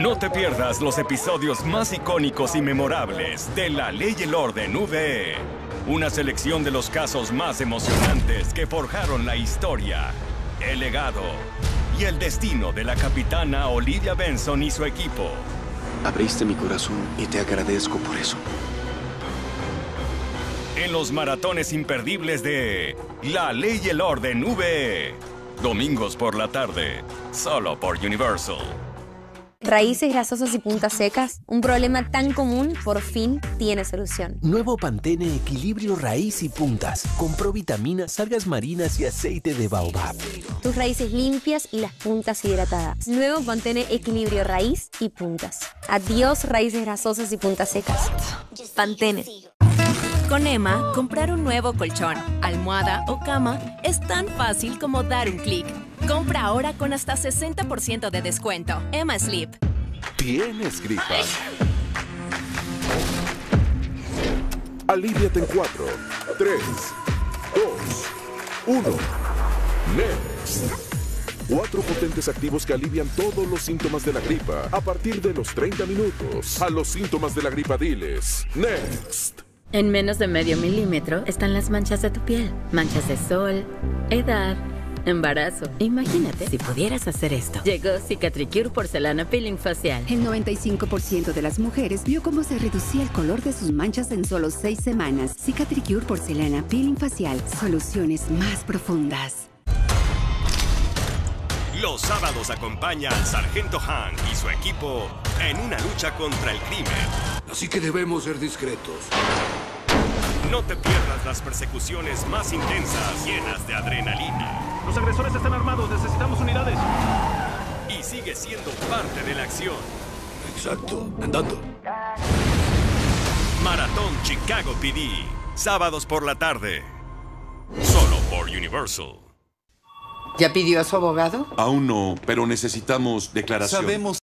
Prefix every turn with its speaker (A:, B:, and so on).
A: No te pierdas los episodios más icónicos y memorables de La Ley y el Orden VE. Una selección de los casos más emocionantes que forjaron la historia, el legado y el destino de la capitana Olivia Benson y su equipo.
B: Abriste mi corazón y te agradezco por eso.
A: En los maratones imperdibles de La Ley y el Orden VE. Domingos por la tarde, solo por Universal.
C: Raíces grasosas y puntas secas, un problema tan común por fin tiene solución.
D: Nuevo Pantene Equilibrio Raíz y Puntas. Compró vitaminas, algas marinas y aceite de baobab.
C: Tus raíces limpias y las puntas hidratadas. Nuevo Pantene Equilibrio Raíz y Puntas. Adiós raíces grasosas y puntas secas. Pantene.
E: Con Emma, comprar un nuevo colchón, almohada o cama es tan fácil como dar un clic. Compra ahora con hasta 60% de descuento. Emma Sleep.
F: ¿Tienes gripa? Aliviate en 4, 3, 2, 1. Next. Cuatro potentes activos que alivian todos los síntomas de la gripa a partir de los 30 minutos. A los síntomas de la gripa diles. Next.
G: En menos de medio milímetro están las manchas de tu piel. Manchas de sol, edad, embarazo. Imagínate si pudieras hacer esto. Llegó Cicatricure Porcelana Peeling Facial.
H: El 95% de las mujeres vio cómo se reducía el color de sus manchas en solo seis semanas. Cicatricure Porcelana Peeling Facial. Soluciones más profundas.
A: Los sábados acompaña al Sargento Hank y su equipo en una lucha contra el crimen.
I: Así que debemos ser discretos.
A: No te pierdas las persecuciones más intensas, llenas de adrenalina.
J: Los agresores están armados, necesitamos unidades.
A: Y sigue siendo parte de la acción.
I: Exacto, andando.
A: Maratón Chicago PD. Sábados por la tarde. Solo por Universal.
K: ¿Ya pidió a su abogado?
L: Aún no, pero necesitamos declaración.
M: Sabemos